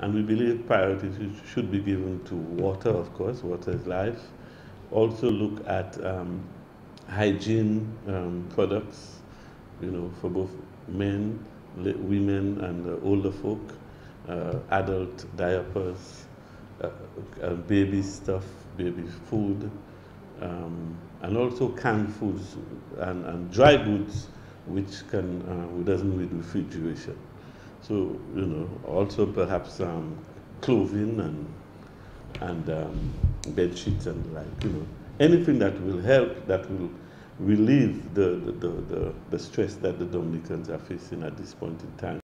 And we believe priority should be given to water, of course, water is life. Also look at um, hygiene um, products, you know, for both men, women, and uh, older folk, uh, adult diapers, uh, uh, baby stuff, baby food, um, and also canned foods and, and dry goods, which can, uh, doesn't need refrigeration. So, you know, also perhaps um, clothing and, and um, bed sheets and like, you know, anything that will help, that will relieve the, the, the, the, the stress that the Dominicans are facing at this point in time.